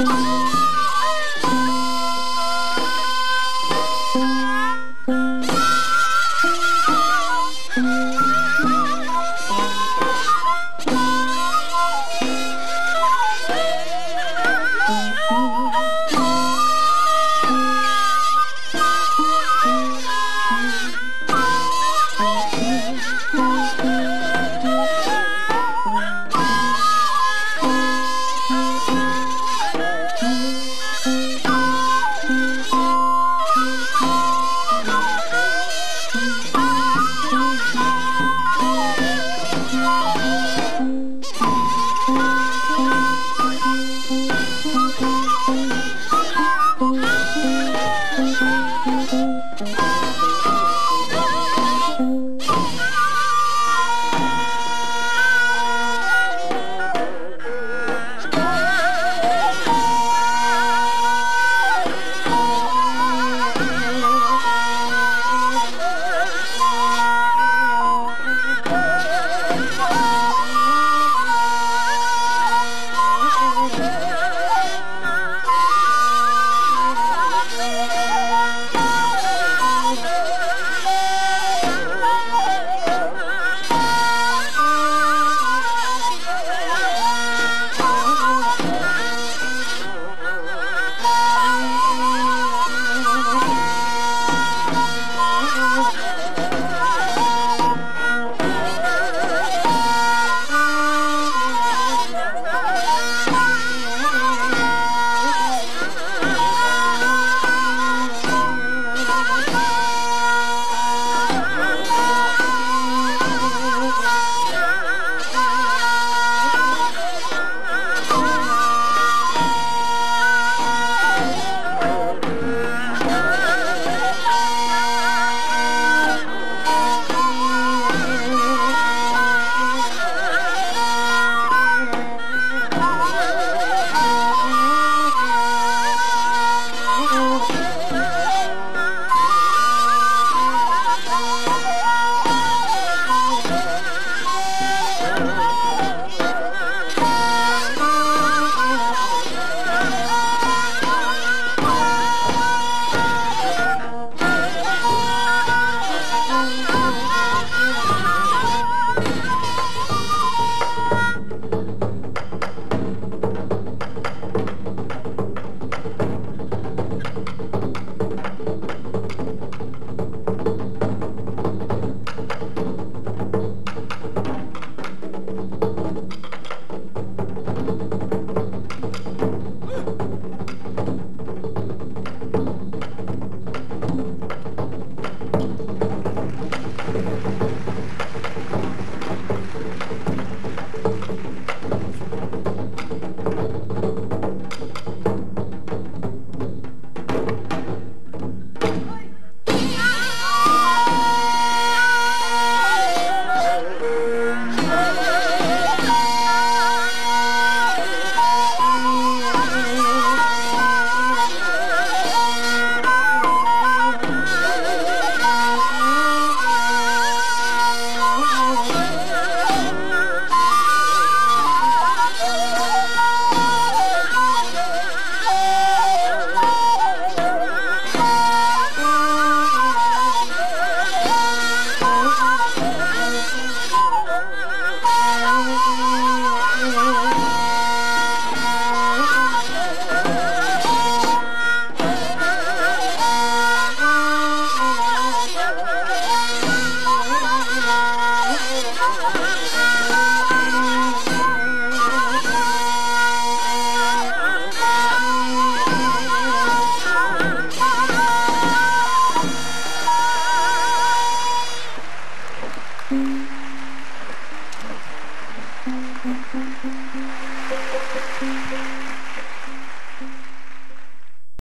Música